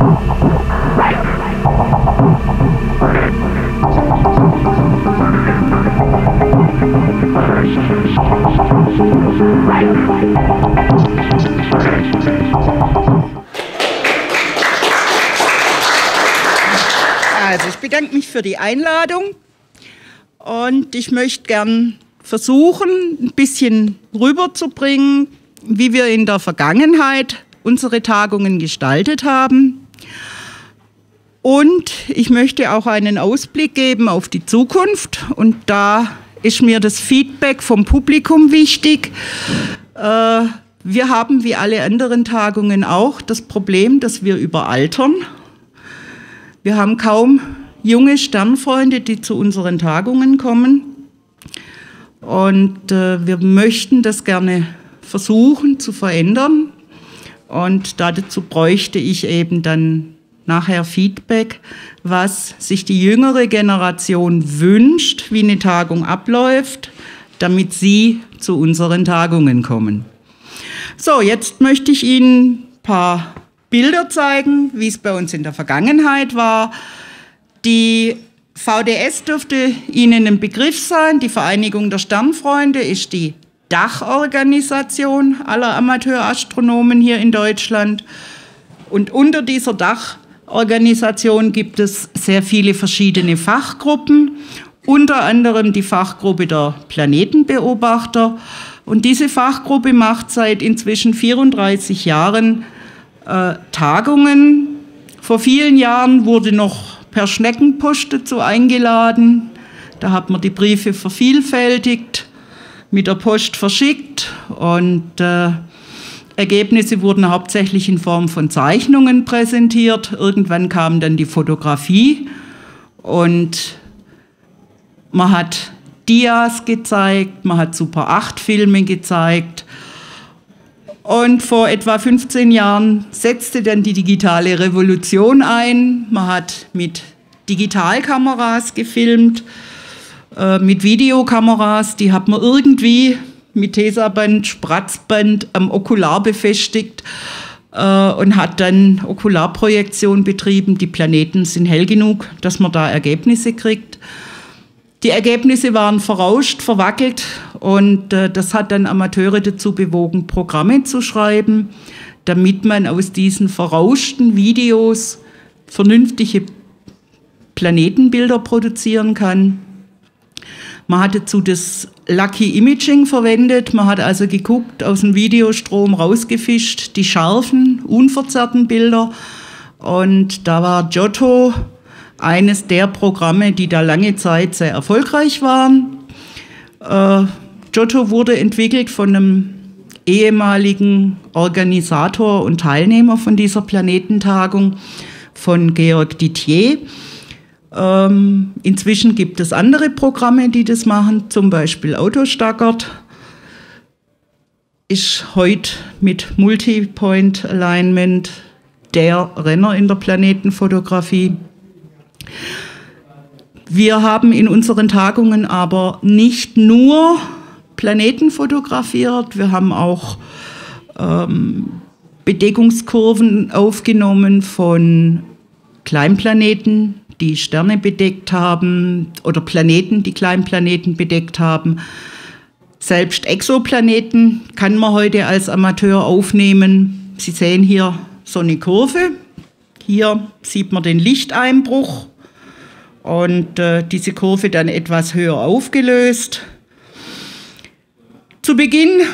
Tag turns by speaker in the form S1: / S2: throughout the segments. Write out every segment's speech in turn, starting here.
S1: Also ich bedanke mich für die Einladung und ich möchte gern versuchen, ein bisschen rüberzubringen, wie wir in der Vergangenheit unsere Tagungen gestaltet haben. Und ich möchte auch einen Ausblick geben auf die Zukunft. Und da ist mir das Feedback vom Publikum wichtig. Äh, wir haben wie alle anderen Tagungen auch das Problem, dass wir überaltern. Wir haben kaum junge Sternfreunde, die zu unseren Tagungen kommen. Und äh, wir möchten das gerne versuchen zu verändern. Und dazu bräuchte ich eben dann nachher Feedback, was sich die jüngere Generation wünscht, wie eine Tagung abläuft, damit sie zu unseren Tagungen kommen. So, jetzt möchte ich Ihnen ein paar Bilder zeigen, wie es bei uns in der Vergangenheit war. Die VDS dürfte Ihnen ein Begriff sein. Die Vereinigung der Sternfreunde ist die Dachorganisation aller Amateurastronomen hier in Deutschland. Und unter dieser Dachorganisation gibt es sehr viele verschiedene Fachgruppen, unter anderem die Fachgruppe der Planetenbeobachter. Und diese Fachgruppe macht seit inzwischen 34 Jahren äh, Tagungen. Vor vielen Jahren wurde noch per Schneckenpost dazu eingeladen. Da hat man die Briefe vervielfältigt, mit der Post verschickt und äh, Ergebnisse wurden hauptsächlich in Form von Zeichnungen präsentiert. Irgendwann kam dann die Fotografie und man hat Dias gezeigt, man hat Super 8 Filme gezeigt und vor etwa 15 Jahren setzte dann die digitale Revolution ein. Man hat mit Digitalkameras gefilmt, äh, mit Videokameras, die hat man irgendwie mit Tesaband, Spratzband am Okular befestigt äh, und hat dann Okularprojektion betrieben. Die Planeten sind hell genug, dass man da Ergebnisse kriegt. Die Ergebnisse waren verrauscht, verwackelt und äh, das hat dann Amateure dazu bewogen, Programme zu schreiben, damit man aus diesen verrauschten Videos vernünftige Planetenbilder produzieren kann. Man hat dazu das Lucky Imaging verwendet. Man hat also geguckt, aus dem Videostrom rausgefischt, die scharfen, unverzerrten Bilder. Und da war Giotto eines der Programme, die da lange Zeit sehr erfolgreich waren. Äh, Giotto wurde entwickelt von einem ehemaligen Organisator und Teilnehmer von dieser Planetentagung, von Georg Didier. Ähm, inzwischen gibt es andere Programme, die das machen, zum Beispiel Autostackert ist heute mit Multipoint Alignment der Renner in der Planetenfotografie. Wir haben in unseren Tagungen aber nicht nur Planeten fotografiert, wir haben auch ähm, Bedeckungskurven aufgenommen von Kleinplaneten, die Sterne bedeckt haben oder Planeten, die Kleinplaneten bedeckt haben. Selbst Exoplaneten kann man heute als Amateur aufnehmen. Sie sehen hier so eine Kurve. Hier sieht man den Lichteinbruch und äh, diese Kurve dann etwas höher aufgelöst. Zu Beginn äh,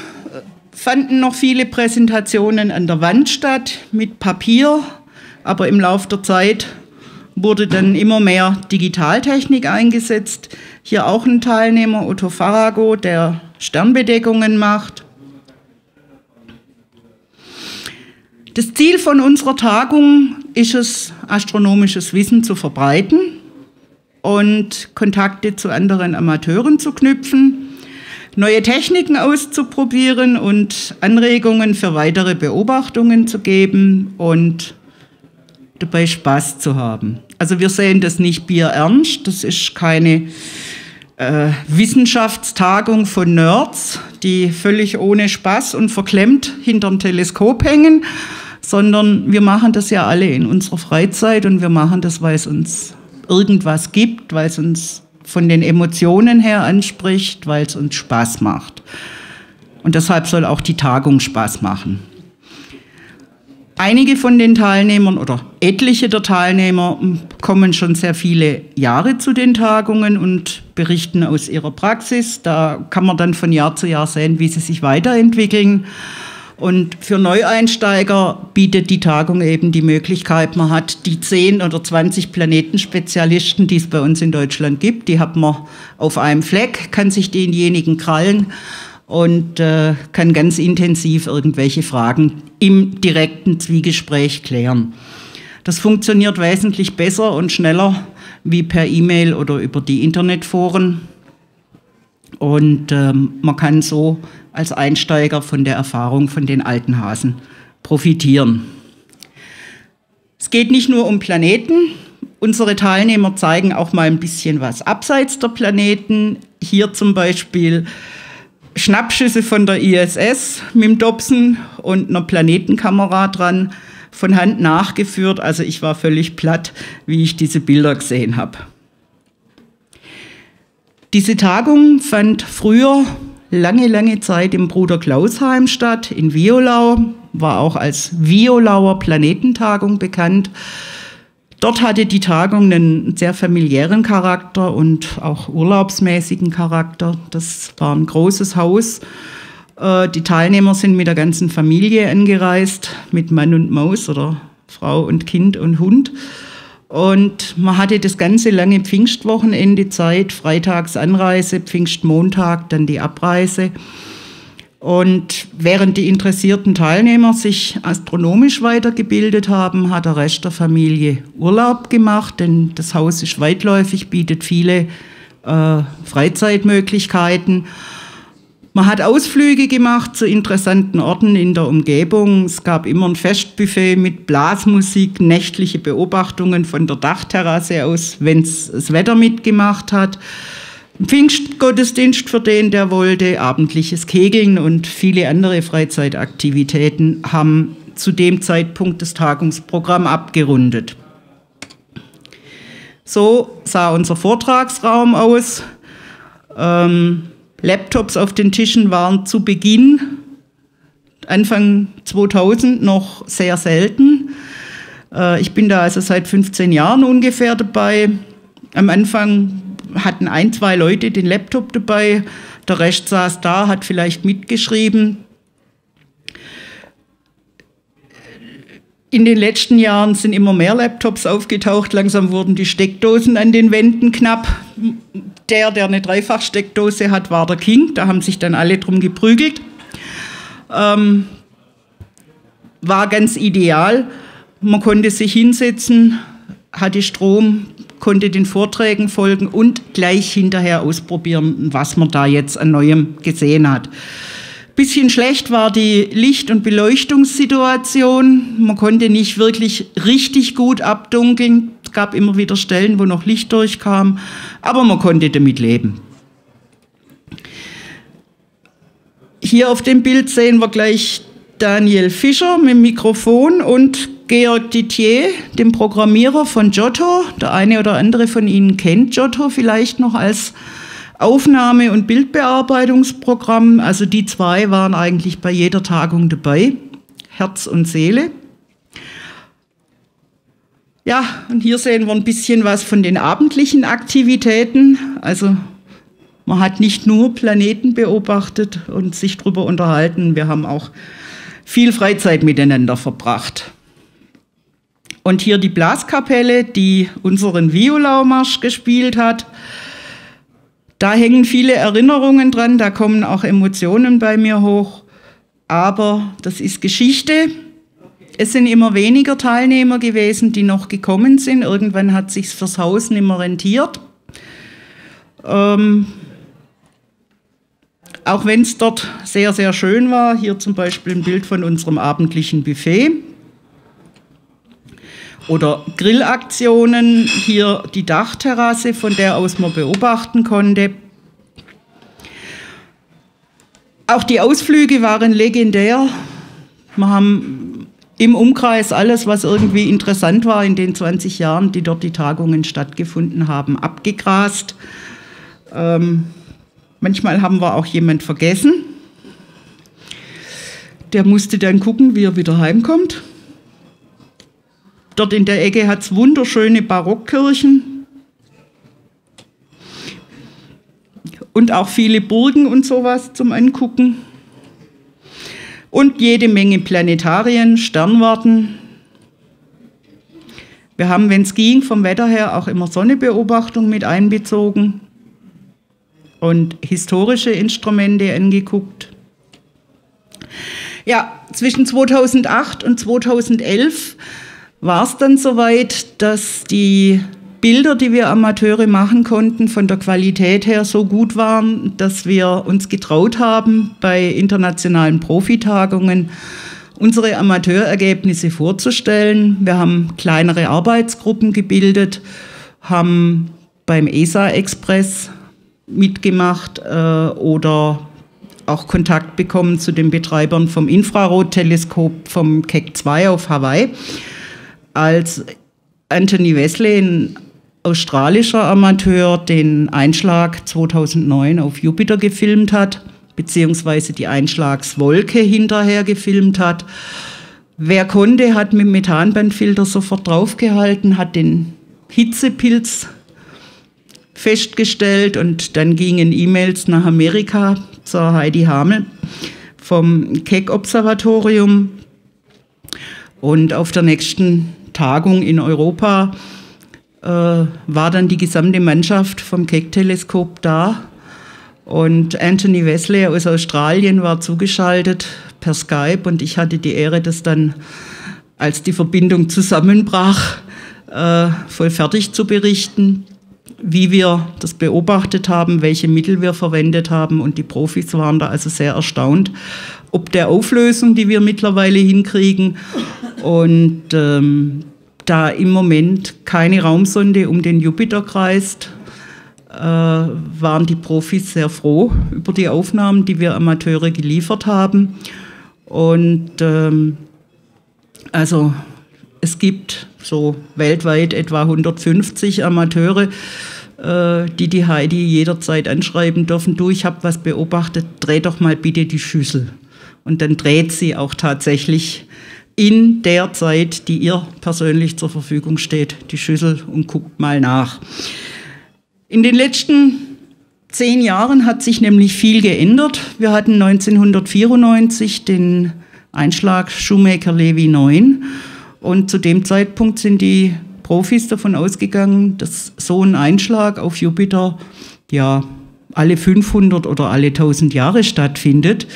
S1: fanden noch viele Präsentationen an der Wand statt mit Papier, aber im Laufe der Zeit wurde dann immer mehr Digitaltechnik eingesetzt. Hier auch ein Teilnehmer, Otto Farago, der Sternbedeckungen macht. Das Ziel von unserer Tagung ist es, astronomisches Wissen zu verbreiten und Kontakte zu anderen Amateuren zu knüpfen, neue Techniken auszuprobieren und Anregungen für weitere Beobachtungen zu geben und dabei Spaß zu haben. Also wir sehen das nicht bierernst, das ist keine äh, Wissenschaftstagung von Nerds, die völlig ohne Spaß und verklemmt hinterm Teleskop hängen, sondern wir machen das ja alle in unserer Freizeit und wir machen das, weil es uns irgendwas gibt, weil es uns von den Emotionen her anspricht, weil es uns Spaß macht. Und deshalb soll auch die Tagung Spaß machen. Einige von den Teilnehmern oder etliche der Teilnehmer kommen schon sehr viele Jahre zu den Tagungen und berichten aus ihrer Praxis. Da kann man dann von Jahr zu Jahr sehen, wie sie sich weiterentwickeln. Und für Neueinsteiger bietet die Tagung eben die Möglichkeit, man hat die 10 oder 20 Planetenspezialisten, die es bei uns in Deutschland gibt, die hat man auf einem Fleck, kann sich denjenigen krallen und äh, kann ganz intensiv irgendwelche Fragen im direkten Zwiegespräch klären. Das funktioniert wesentlich besser und schneller wie per E-Mail oder über die Internetforen. Und ähm, man kann so als Einsteiger von der Erfahrung von den alten Hasen profitieren. Es geht nicht nur um Planeten. Unsere Teilnehmer zeigen auch mal ein bisschen was abseits der Planeten. Hier zum Beispiel Schnappschüsse von der ISS mit dem Dobson und einer Planetenkamera dran von Hand nachgeführt. Also ich war völlig platt, wie ich diese Bilder gesehen habe. Diese Tagung fand früher lange, lange Zeit im Bruder Klausheim statt, in Violau, war auch als Violauer Planetentagung bekannt. Dort hatte die Tagung einen sehr familiären Charakter und auch urlaubsmäßigen Charakter. Das war ein großes Haus. Äh, die Teilnehmer sind mit der ganzen Familie angereist, mit Mann und Maus oder Frau und Kind und Hund. Und man hatte das ganze lange Pfingstwochenende Zeit, Freitags Anreise, Pfingstmontag dann die Abreise. Und während die interessierten Teilnehmer sich astronomisch weitergebildet haben, hat der Rest der Familie Urlaub gemacht, denn das Haus ist weitläufig, bietet viele äh, Freizeitmöglichkeiten. Man hat Ausflüge gemacht zu interessanten Orten in der Umgebung. Es gab immer ein Festbuffet mit Blasmusik, nächtliche Beobachtungen von der Dachterrasse aus, wenn es das Wetter mitgemacht hat. Pfingstgottesdienst für den, der wollte, abendliches Kegeln und viele andere Freizeitaktivitäten haben zu dem Zeitpunkt das Tagungsprogramm abgerundet. So sah unser Vortragsraum aus. Ähm, Laptops auf den Tischen waren zu Beginn, Anfang 2000, noch sehr selten. Äh, ich bin da also seit 15 Jahren ungefähr dabei. Am Anfang hatten ein, zwei Leute den Laptop dabei, der Rest saß da, hat vielleicht mitgeschrieben. In den letzten Jahren sind immer mehr Laptops aufgetaucht. Langsam wurden die Steckdosen an den Wänden knapp. Der, der eine Dreifachsteckdose hat, war der King. Da haben sich dann alle drum geprügelt. Ähm, war ganz ideal. Man konnte sich hinsetzen, hatte Strom, konnte den Vorträgen folgen und gleich hinterher ausprobieren, was man da jetzt an Neuem gesehen hat. Bisschen schlecht war die Licht- und Beleuchtungssituation. Man konnte nicht wirklich richtig gut abdunkeln. Gab immer wieder Stellen, wo noch Licht durchkam, aber man konnte damit leben. Hier auf dem Bild sehen wir gleich Daniel Fischer mit dem Mikrofon und Georg Didier, dem Programmierer von Giotto. Der eine oder andere von Ihnen kennt Giotto vielleicht noch als Aufnahme- und Bildbearbeitungsprogramm. Also die zwei waren eigentlich bei jeder Tagung dabei, Herz und Seele. Ja, und hier sehen wir ein bisschen was von den abendlichen Aktivitäten. Also man hat nicht nur Planeten beobachtet und sich darüber unterhalten, wir haben auch viel Freizeit miteinander verbracht. Und hier die Blaskapelle, die unseren Violaumarsch gespielt hat. Da hängen viele Erinnerungen dran, da kommen auch Emotionen bei mir hoch. Aber das ist Geschichte. Es sind immer weniger Teilnehmer gewesen, die noch gekommen sind. Irgendwann hat sich's fürs Haus nicht mehr rentiert. Ähm, auch wenn es dort sehr, sehr schön war. Hier zum Beispiel ein Bild von unserem abendlichen Buffet oder Grillaktionen. Hier die Dachterrasse, von der aus man beobachten konnte. Auch die Ausflüge waren legendär. Wir haben im Umkreis alles, was irgendwie interessant war in den 20 Jahren, die dort die Tagungen stattgefunden haben, abgegrast. Ähm, manchmal haben wir auch jemand vergessen. Der musste dann gucken, wie er wieder heimkommt. Dort in der Ecke hat es wunderschöne Barockkirchen und auch viele Burgen und sowas zum Angucken und jede Menge Planetarien, Sternwarten. Wir haben, wenn es ging, vom Wetter her auch immer Sonnebeobachtung mit einbezogen und historische Instrumente angeguckt. Ja, zwischen 2008 und 2011 war es dann soweit, dass die Bilder, die wir Amateure machen konnten, von der Qualität her so gut waren, dass wir uns getraut haben, bei internationalen Profitagungen unsere Amateurergebnisse vorzustellen. Wir haben kleinere Arbeitsgruppen gebildet, haben beim ESA Express mitgemacht äh, oder auch Kontakt bekommen zu den Betreibern vom Infrarotteleskop vom Keck 2 auf Hawaii. Als Anthony Wesley, ein australischer Amateur den Einschlag 2009 auf Jupiter gefilmt hat, beziehungsweise die Einschlagswolke hinterher gefilmt hat. Wer konnte, hat mit dem Methanbandfilter sofort draufgehalten, hat den Hitzepilz festgestellt und dann gingen E-Mails nach Amerika zur Heidi Hamel vom Keck-Observatorium. Und auf der nächsten Tagung in Europa war dann die gesamte Mannschaft vom Keck-Teleskop da. Und Anthony Wesley aus Australien war zugeschaltet per Skype und ich hatte die Ehre, das dann, als die Verbindung zusammenbrach, äh, voll fertig zu berichten, wie wir das beobachtet haben, welche Mittel wir verwendet haben. Und die Profis waren da also sehr erstaunt, ob der Auflösung, die wir mittlerweile hinkriegen. Und ähm, da im Moment keine Raumsonde um den Jupiter kreist, äh, waren die Profis sehr froh über die Aufnahmen, die wir Amateure geliefert haben. Und ähm, also es gibt so weltweit etwa 150 Amateure, äh, die die Heidi jederzeit anschreiben dürfen. Du, ich habe was beobachtet, dreh doch mal bitte die Schüssel. Und dann dreht sie auch tatsächlich in der Zeit, die ihr persönlich zur Verfügung steht, die Schüssel und guckt mal nach. In den letzten zehn Jahren hat sich nämlich viel geändert. Wir hatten 1994 den Einschlag Shoemaker-Levy 9 und zu dem Zeitpunkt sind die Profis davon ausgegangen, dass so ein Einschlag auf Jupiter ja alle 500 oder alle 1000 Jahre stattfindet.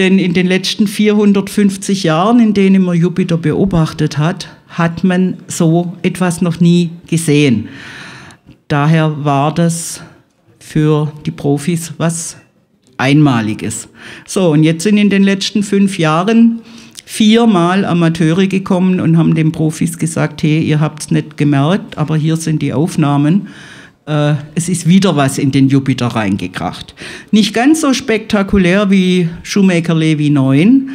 S1: Denn in den letzten 450 Jahren, in denen man Jupiter beobachtet hat, hat man so etwas noch nie gesehen. Daher war das für die Profis was Einmaliges. So, und jetzt sind in den letzten fünf Jahren viermal Amateure gekommen und haben den Profis gesagt, hey, ihr habt es nicht gemerkt, aber hier sind die Aufnahmen äh, es ist wieder was in den Jupiter reingekracht. Nicht ganz so spektakulär wie Shoemaker Levy 9,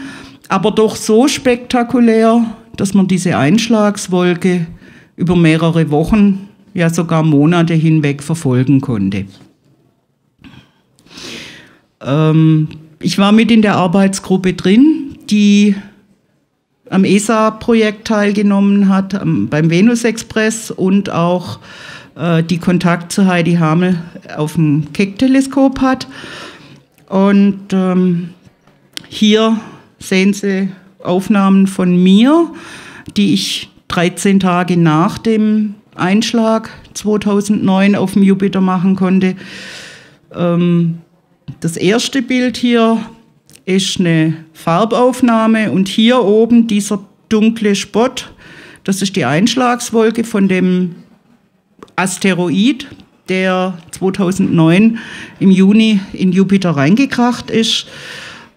S1: aber doch so spektakulär, dass man diese Einschlagswolke über mehrere Wochen, ja sogar Monate hinweg verfolgen konnte. Ähm, ich war mit in der Arbeitsgruppe drin, die am ESA-Projekt teilgenommen hat, beim Venus Express und auch äh, die Kontakt zu Heidi Hamel auf dem Keck-Teleskop hat. Und ähm, hier sehen Sie Aufnahmen von mir, die ich 13 Tage nach dem Einschlag 2009 auf dem Jupiter machen konnte. Ähm, das erste Bild hier ist eine Farbaufnahme und hier oben dieser dunkle Spot, das ist die Einschlagswolke von dem Asteroid, der 2009 im Juni in Jupiter reingekracht ist.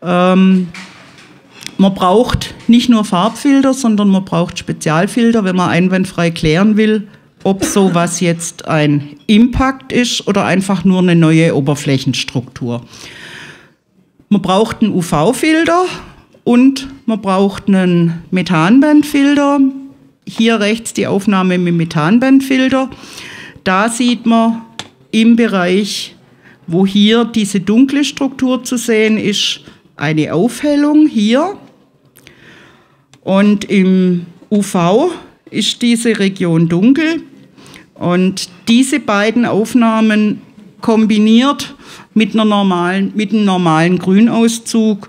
S1: Ähm, man braucht nicht nur Farbfilter, sondern man braucht Spezialfilter, wenn man einwandfrei klären will, ob sowas jetzt ein Impact ist oder einfach nur eine neue Oberflächenstruktur. Man braucht einen UV-Filter und man braucht einen Methanbandfilter. Hier rechts die Aufnahme mit Methanbandfilter. Da sieht man im Bereich, wo hier diese dunkle Struktur zu sehen ist, eine Aufhellung hier. Und im UV ist diese Region dunkel. Und diese beiden Aufnahmen kombiniert mit, einer normalen, mit einem normalen Grünauszug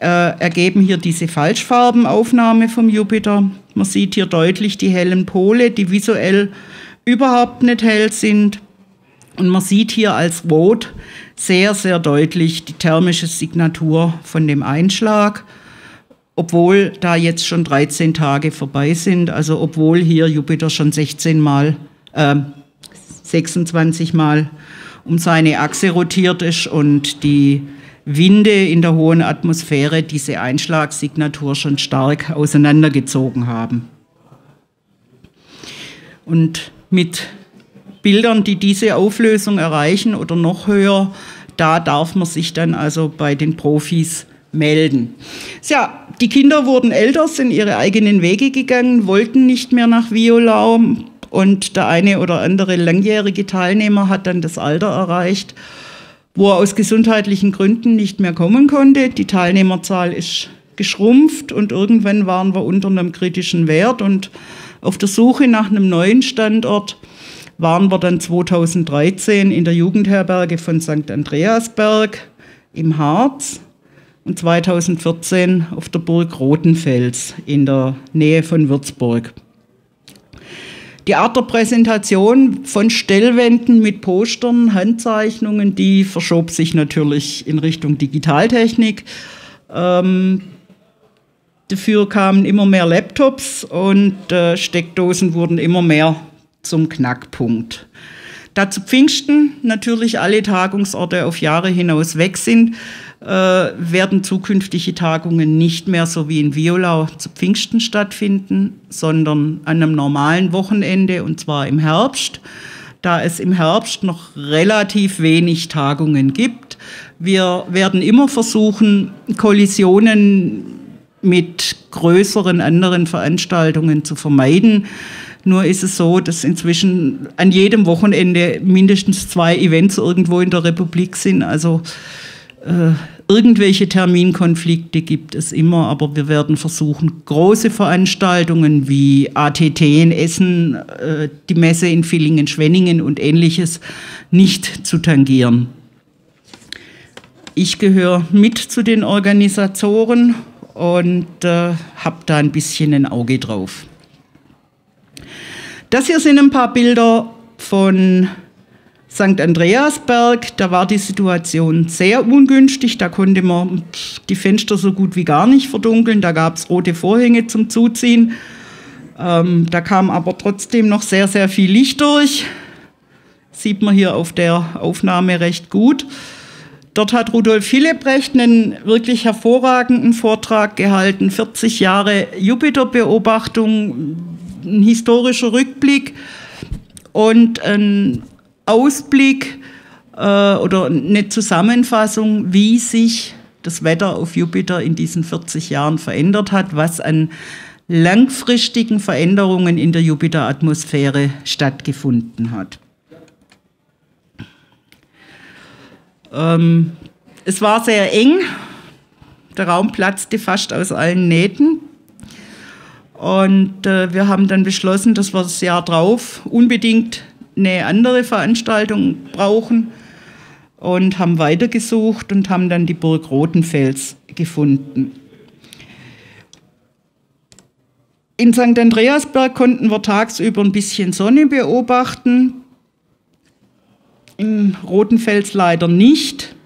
S1: äh, ergeben hier diese Falschfarbenaufnahme vom Jupiter. Man sieht hier deutlich die hellen Pole, die visuell überhaupt nicht hell sind. Und man sieht hier als rot sehr, sehr deutlich die thermische Signatur von dem Einschlag, obwohl da jetzt schon 13 Tage vorbei sind, also obwohl hier Jupiter schon 16 Mal, äh, 26 Mal um seine Achse rotiert ist und die Winde in der hohen Atmosphäre diese Einschlagsignatur schon stark auseinandergezogen haben. Und mit Bildern, die diese Auflösung erreichen oder noch höher, da darf man sich dann also bei den Profis melden. Ja, die Kinder wurden älter, sind ihre eigenen Wege gegangen, wollten nicht mehr nach Violau und der eine oder andere langjährige Teilnehmer hat dann das Alter erreicht, wo er aus gesundheitlichen Gründen nicht mehr kommen konnte. Die Teilnehmerzahl ist geschrumpft und irgendwann waren wir unter einem kritischen Wert und auf der Suche nach einem neuen Standort waren wir dann 2013 in der Jugendherberge von St. Andreasberg im Harz und 2014 auf der Burg Rotenfels in der Nähe von Würzburg. Die Art der Präsentation von Stellwänden mit Postern, Handzeichnungen, die verschob sich natürlich in Richtung Digitaltechnik. Ähm, dafür kamen immer mehr Laptops und äh, Steckdosen wurden immer mehr zum Knackpunkt. Da zu Pfingsten natürlich alle Tagungsorte auf Jahre hinaus weg sind, werden zukünftige Tagungen nicht mehr so wie in Violau zu Pfingsten stattfinden, sondern an einem normalen Wochenende und zwar im Herbst, da es im Herbst noch relativ wenig Tagungen gibt. Wir werden immer versuchen, Kollisionen mit größeren anderen Veranstaltungen zu vermeiden. Nur ist es so, dass inzwischen an jedem Wochenende mindestens zwei Events irgendwo in der Republik sind. Also äh, irgendwelche Terminkonflikte gibt es immer, aber wir werden versuchen, große Veranstaltungen wie ATT in Essen, äh, die Messe in Villingen-Schwenningen und ähnliches nicht zu tangieren. Ich gehöre mit zu den Organisatoren und äh, habe da ein bisschen ein Auge drauf. Das hier sind ein paar Bilder von St. Andreasberg, da war die Situation sehr ungünstig, da konnte man die Fenster so gut wie gar nicht verdunkeln, da gab es rote Vorhänge zum Zuziehen. Ähm, da kam aber trotzdem noch sehr, sehr viel Licht durch. Sieht man hier auf der Aufnahme recht gut. Dort hat Rudolf Hillebrecht einen wirklich hervorragenden Vortrag gehalten, 40 Jahre Jupiterbeobachtung, ein historischer Rückblick und ein Ausblick äh, oder eine Zusammenfassung, wie sich das Wetter auf Jupiter in diesen 40 Jahren verändert hat, was an langfristigen Veränderungen in der Jupiteratmosphäre stattgefunden hat. Ähm, es war sehr eng, der Raum platzte fast aus allen Nähten. Und äh, wir haben dann beschlossen, dass wir das Jahr drauf unbedingt eine andere Veranstaltung brauchen und haben weitergesucht und haben dann die Burg Rotenfels gefunden. In St. Andreasberg konnten wir tagsüber ein bisschen Sonne beobachten, in Rotenfels leider nicht.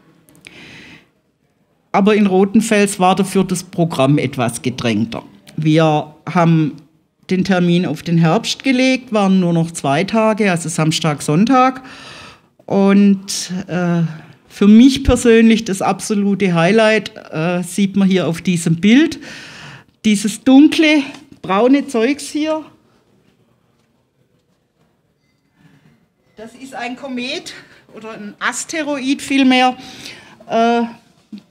S1: Aber in Rotenfels war dafür das Programm etwas gedrängter. Wir haben den Termin auf den Herbst gelegt, waren nur noch zwei Tage, also Samstag, Sonntag. Und äh, für mich persönlich das absolute Highlight äh, sieht man hier auf diesem Bild. Dieses dunkle, braune Zeugs hier. Das ist ein Komet oder ein Asteroid vielmehr äh,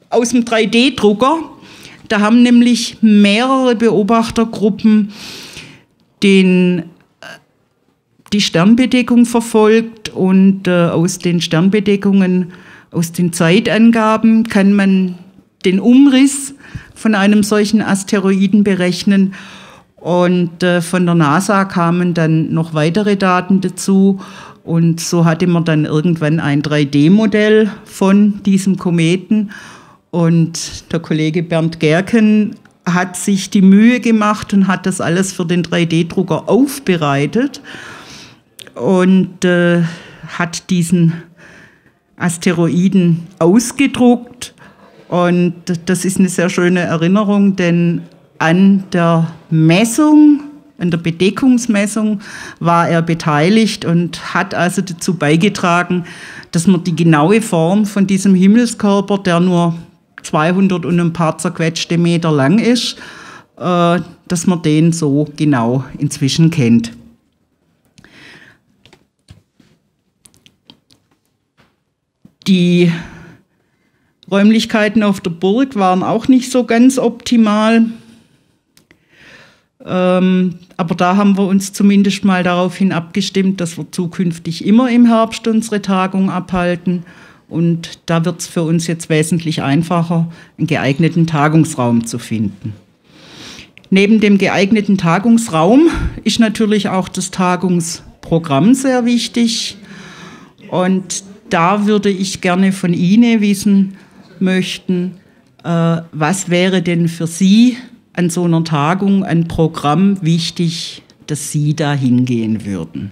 S1: aus dem 3D-Drucker. da haben nämlich mehrere Beobachtergruppen den, äh, die Sternbedeckung verfolgt und äh, aus den Sternbedeckungen, aus den Zeitangaben kann man den Umriss von einem solchen Asteroiden berechnen. Und äh, von der NASA kamen dann noch weitere Daten dazu. Und so hatte man dann irgendwann ein 3D-Modell von diesem Kometen. Und der Kollege Bernd Gerken hat sich die Mühe gemacht und hat das alles für den 3D-Drucker aufbereitet und äh, hat diesen Asteroiden ausgedruckt. Und das ist eine sehr schöne Erinnerung, denn an der Messung, an der Bedeckungsmessung war er beteiligt und hat also dazu beigetragen, dass man die genaue Form von diesem Himmelskörper, der nur 200 und ein paar zerquetschte Meter lang ist, äh, dass man den so genau inzwischen kennt. Die Räumlichkeiten auf der Burg waren auch nicht so ganz optimal. Ähm, aber da haben wir uns zumindest mal daraufhin abgestimmt, dass wir zukünftig immer im Herbst unsere Tagung abhalten. Und da wird es für uns jetzt wesentlich einfacher, einen geeigneten Tagungsraum zu finden. Neben dem geeigneten Tagungsraum ist natürlich auch das Tagungsprogramm sehr wichtig. Und da würde ich gerne von Ihnen wissen möchten, äh, was wäre denn für Sie an so einer Tagung ein Programm wichtig, dass Sie da hingehen würden?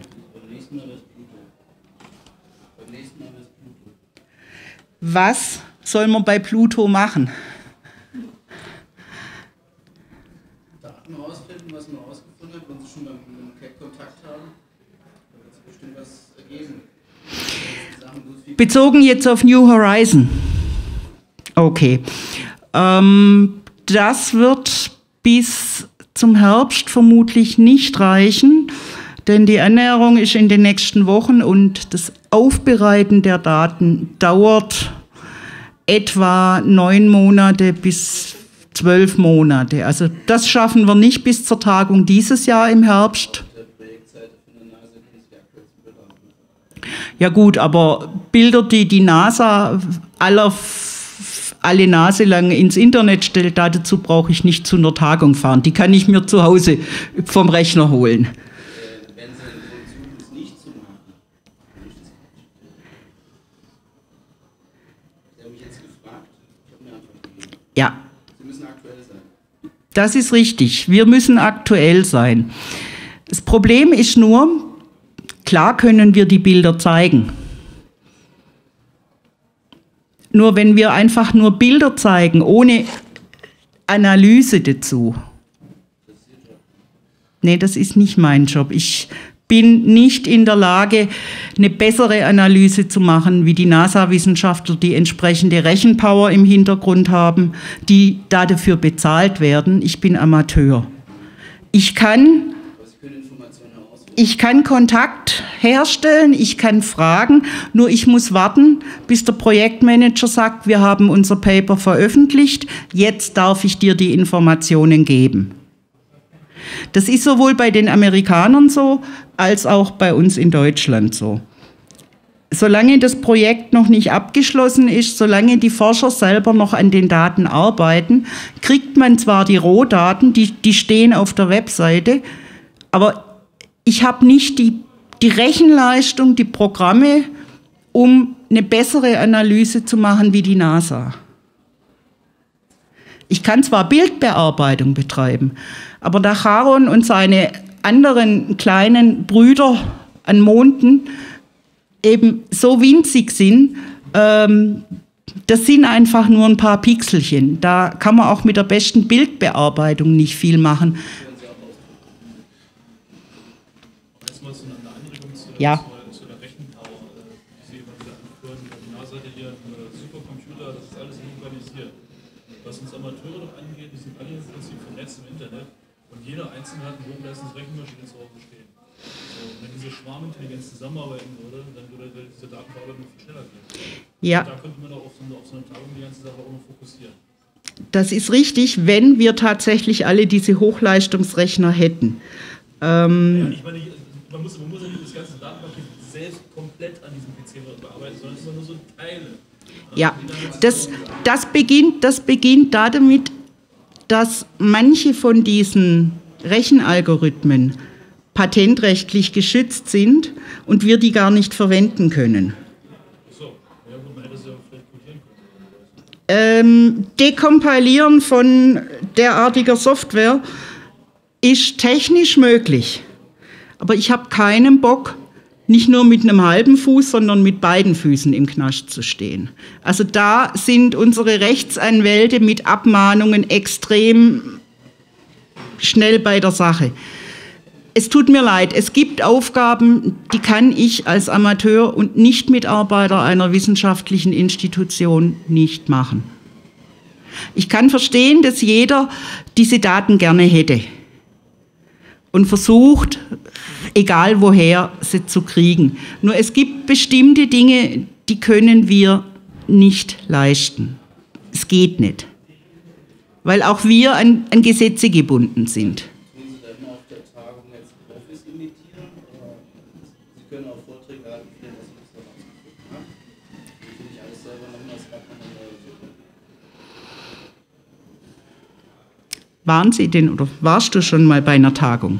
S1: Was soll man bei Pluto machen?
S2: Daten rausfinden, was man rausgefunden hat, wenn Sie schon beim Kontakt haben, wird sich bestimmt was ergeben.
S1: Bezogen jetzt auf New Horizon. Okay. Ähm, das wird bis zum Herbst vermutlich nicht reichen, denn die Annäherung ist in den nächsten Wochen und das Aufbereiten der Daten dauert etwa neun Monate bis zwölf Monate. Also das schaffen wir nicht bis zur Tagung dieses Jahr im Herbst. Ja gut, aber Bilder, die die NASA aller, alle Nase lang ins Internet stellt, dazu brauche ich nicht zu einer Tagung fahren. Die kann ich mir zu Hause vom Rechner holen. Ja. Sie müssen aktuell sein. Das ist richtig. Wir müssen aktuell sein. Das Problem ist nur, Klar können wir die Bilder zeigen. Nur wenn wir einfach nur Bilder zeigen, ohne Analyse dazu. Nee, das ist nicht mein Job. Ich bin nicht in der Lage, eine bessere Analyse zu machen, wie die NASA-Wissenschaftler, die entsprechende Rechenpower im Hintergrund haben, die dafür bezahlt werden. Ich bin Amateur. Ich kann ich kann Kontakt herstellen, ich kann fragen, nur ich muss warten, bis der Projektmanager sagt, wir haben unser Paper veröffentlicht, jetzt darf ich dir die Informationen geben. Das ist sowohl bei den Amerikanern so, als auch bei uns in Deutschland so. Solange das Projekt noch nicht abgeschlossen ist, solange die Forscher selber noch an den Daten arbeiten, kriegt man zwar die Rohdaten, die, die stehen auf der Webseite, aber ich habe nicht die, die Rechenleistung, die Programme, um eine bessere Analyse zu machen wie die NASA. Ich kann zwar Bildbearbeitung betreiben, aber da Charon und seine anderen kleinen Brüder an Monden eben so winzig sind, ähm, das sind einfach nur ein paar Pixelchen. Da kann man auch mit der besten Bildbearbeitung nicht viel machen. Ja. Zu der Rechenpower, ich sehe immer wieder
S3: anführen, die NASA hat hier einen Supercomputer, das ist alles organisiert. Was uns Amateure noch angeht, die sind alle im Prinzip vernetzt im Internet und jeder Einzelne hat eine Hochleistungsrechenmaschine zu Hause stehen. So, wenn diese Schwarmintelligenz zusammenarbeiten würde, dann würde diese Datenbearbeitung viel schneller gehen.
S1: Ja.
S3: Und da könnte man auch auf so, eine, auf so eine Tagung die ganze Sache auch noch fokussieren.
S1: das ist richtig, wenn wir tatsächlich alle diese Hochleistungsrechner hätten.
S3: Ähm ja, ich meine, man muss, man muss ja nicht das ganze Datenpaket selbst komplett an diesem PC bearbeiten, sondern es sind nur so Teile.
S1: Ja, das, das, beginnt, das beginnt damit, dass manche von diesen Rechenalgorithmen patentrechtlich geschützt sind und wir die gar nicht verwenden können. Ähm, Dekompilieren von derartiger Software ist technisch möglich. Aber ich habe keinen Bock, nicht nur mit einem halben Fuß, sondern mit beiden Füßen im Knast zu stehen. Also da sind unsere Rechtsanwälte mit Abmahnungen extrem schnell bei der Sache. Es tut mir leid, es gibt Aufgaben, die kann ich als Amateur und nicht Mitarbeiter einer wissenschaftlichen Institution nicht machen. Ich kann verstehen, dass jeder diese Daten gerne hätte und versucht, egal woher, sie zu kriegen. Nur es gibt bestimmte Dinge, die können wir nicht leisten. Es geht nicht, weil auch wir an, an Gesetze gebunden sind. Waren Sie denn oder warst du schon mal bei einer Tagung?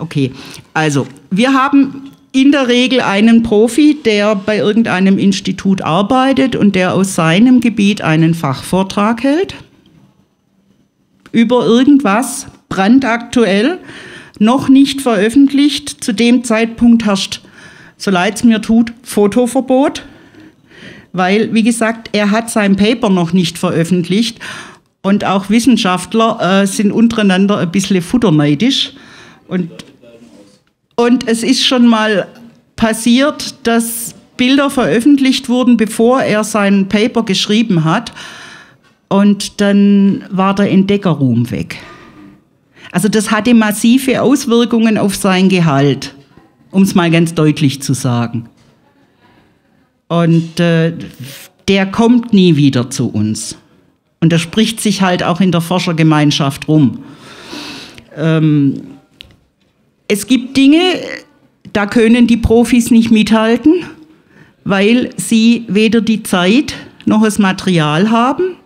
S1: Okay, also wir haben in der Regel einen Profi, der bei irgendeinem Institut arbeitet und der aus seinem Gebiet einen Fachvortrag hält über irgendwas brandaktuell, noch nicht veröffentlicht. Zu dem Zeitpunkt herrscht, so leid es mir tut, Fotoverbot, weil, wie gesagt, er hat sein Paper noch nicht veröffentlicht und auch Wissenschaftler äh, sind untereinander ein bisschen futterneidisch. Und, und es ist schon mal passiert, dass Bilder veröffentlicht wurden, bevor er sein Paper geschrieben hat. Und dann war der Entdeckerruhm weg. Also das hatte massive Auswirkungen auf sein Gehalt, um es mal ganz deutlich zu sagen. Und äh, der kommt nie wieder zu uns. Und das spricht sich halt auch in der Forschergemeinschaft rum. Ähm, es gibt Dinge, da können die Profis nicht mithalten, weil sie weder die Zeit noch das Material haben.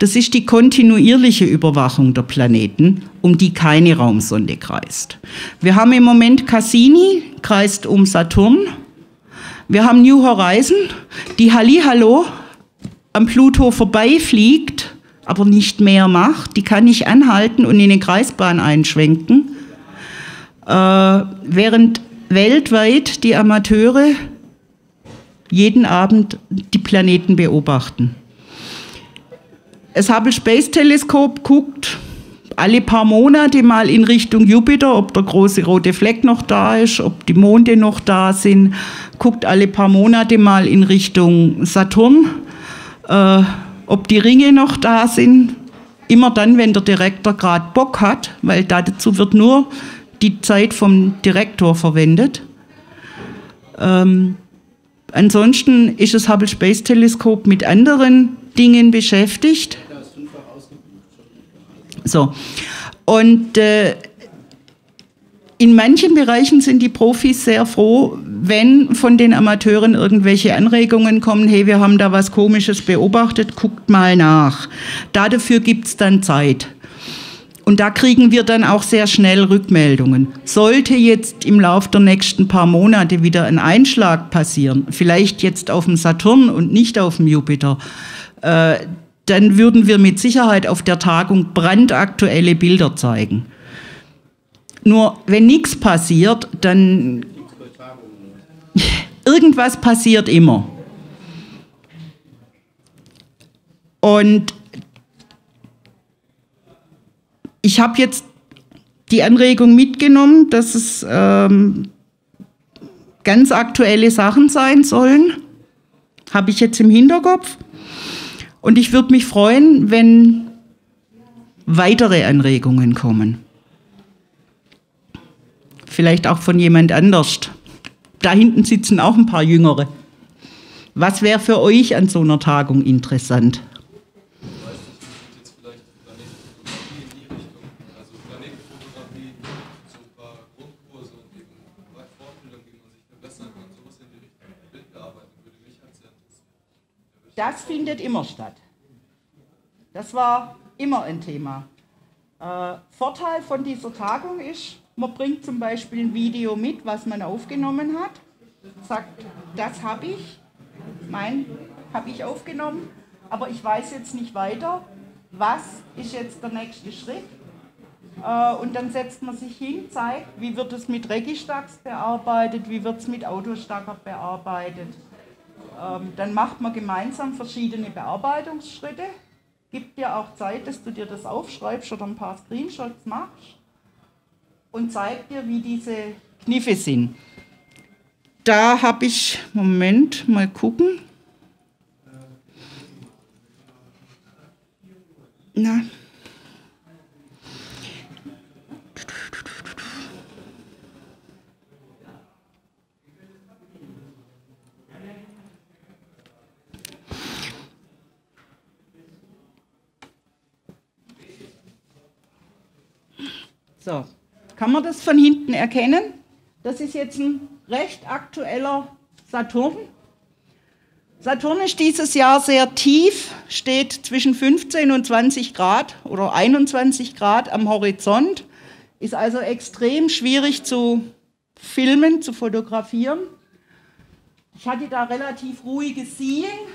S1: Das ist die kontinuierliche Überwachung der Planeten, um die keine Raumsonde kreist. Wir haben im Moment Cassini, kreist um Saturn. Wir haben New Horizon, die Hallihallo am Pluto vorbeifliegt aber nicht mehr macht. Die kann ich anhalten und in eine Kreisbahn einschwenken. Äh, während weltweit die Amateure jeden Abend die Planeten beobachten. Das Hubble Space Teleskop guckt alle paar Monate mal in Richtung Jupiter, ob der große rote Fleck noch da ist, ob die Monde noch da sind, guckt alle paar Monate mal in Richtung Saturn. Äh, ob die Ringe noch da sind, immer dann, wenn der Direktor gerade Bock hat, weil dazu wird nur die Zeit vom Direktor verwendet. Ähm, ansonsten ist das Hubble Space Teleskop mit anderen Dingen beschäftigt. So. Und äh, in manchen Bereichen sind die Profis sehr froh, wenn von den Amateuren irgendwelche Anregungen kommen, hey, wir haben da was Komisches beobachtet, guckt mal nach. Dafür gibt es dann Zeit. Und da kriegen wir dann auch sehr schnell Rückmeldungen. Sollte jetzt im Laufe der nächsten paar Monate wieder ein Einschlag passieren, vielleicht jetzt auf dem Saturn und nicht auf dem Jupiter, äh, dann würden wir mit Sicherheit auf der Tagung brandaktuelle Bilder zeigen. Nur wenn nichts passiert, dann irgendwas passiert immer. Und ich habe jetzt die Anregung mitgenommen, dass es ähm, ganz aktuelle Sachen sein sollen. Habe ich jetzt im Hinterkopf. Und ich würde mich freuen, wenn weitere Anregungen kommen vielleicht auch von jemand anders. Da hinten sitzen auch ein paar Jüngere. Was wäre für euch an so einer Tagung interessant? Das findet immer statt. Das war immer ein Thema. Äh, Vorteil von dieser Tagung ist, man bringt zum Beispiel ein Video mit, was man aufgenommen hat, sagt, das habe ich, mein habe ich aufgenommen, aber ich weiß jetzt nicht weiter, was ist jetzt der nächste Schritt. Äh, und dann setzt man sich hin, zeigt, wie wird es mit Registax bearbeitet, wie wird es mit Autostacker bearbeitet. Ähm, dann macht man gemeinsam verschiedene Bearbeitungsschritte. Gibt dir auch Zeit, dass du dir das aufschreibst oder ein paar Screenshots machst und zeigt dir, wie diese Kniffe sind. Da habe ich, Moment, mal gucken. Na. So, kann man das von hinten erkennen? Das ist jetzt ein recht aktueller Saturn. Saturn ist dieses Jahr sehr tief, steht zwischen 15 und 20 Grad oder 21 Grad am Horizont, ist also extrem schwierig zu filmen, zu fotografieren. Ich hatte da relativ ruhiges Seeing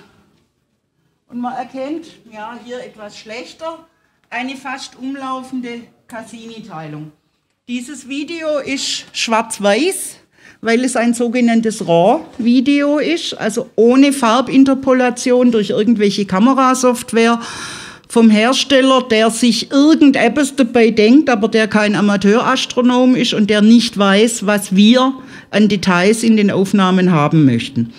S1: und man erkennt, ja, hier etwas schlechter, eine fast umlaufende Cassini-Teilung. Dieses Video ist schwarz-weiß, weil es ein sogenanntes RAW-Video ist, also ohne Farbinterpolation durch irgendwelche Kamerasoftware vom Hersteller, der sich irgendetwas dabei denkt, aber der kein Amateurastronom ist und der nicht weiß, was wir an Details in den Aufnahmen haben möchten.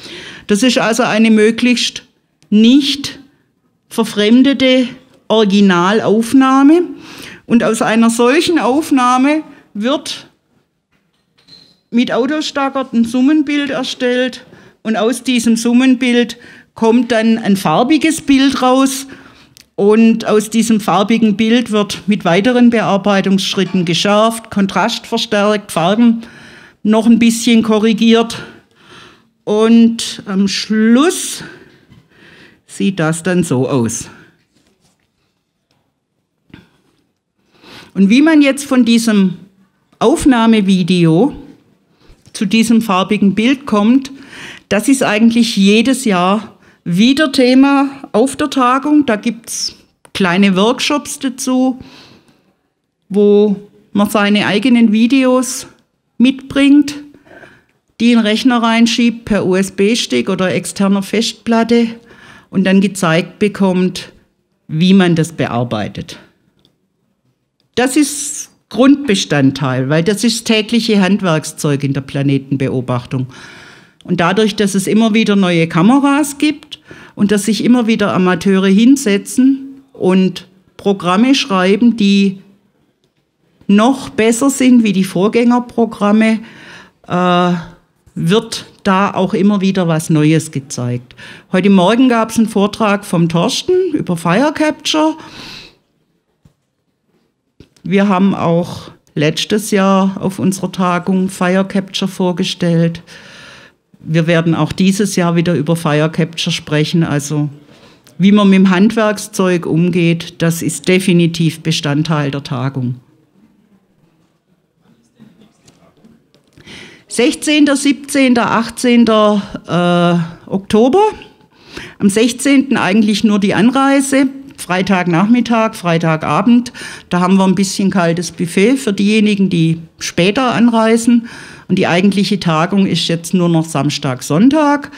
S1: Das ist also eine möglichst nicht verfremdete Originalaufnahme. Und aus einer solchen Aufnahme wird mit Autostacker ein Summenbild erstellt und aus diesem Summenbild kommt dann ein farbiges Bild raus und aus diesem farbigen Bild wird mit weiteren Bearbeitungsschritten geschärft, Kontrast verstärkt, Farben noch ein bisschen korrigiert und am Schluss sieht das dann so aus. Und wie man jetzt von diesem Aufnahmevideo zu diesem farbigen Bild kommt, das ist eigentlich jedes Jahr wieder Thema auf der Tagung. Da gibt es kleine Workshops dazu, wo man seine eigenen Videos mitbringt, die in den Rechner reinschiebt per USB-Stick oder externer Festplatte und dann gezeigt bekommt, wie man das bearbeitet. Das ist Grundbestandteil, weil das ist tägliche Handwerkszeug in der Planetenbeobachtung. Und dadurch, dass es immer wieder neue Kameras gibt und dass sich immer wieder Amateure hinsetzen und Programme schreiben, die noch besser sind wie die Vorgängerprogramme, äh, wird da auch immer wieder was Neues gezeigt. Heute Morgen gab es einen Vortrag vom Torsten über Fire Capture. Wir haben auch letztes Jahr auf unserer Tagung Fire Capture vorgestellt. Wir werden auch dieses Jahr wieder über Fire Capture sprechen. Also wie man mit dem Handwerkszeug umgeht, das ist definitiv Bestandteil der Tagung. 16., 17., 18. Äh, Oktober. Am 16. eigentlich nur die Anreise. Freitagnachmittag, Freitagabend. Da haben wir ein bisschen kaltes Buffet für diejenigen, die später anreisen. Und die eigentliche Tagung ist jetzt nur noch Samstag, Sonntag.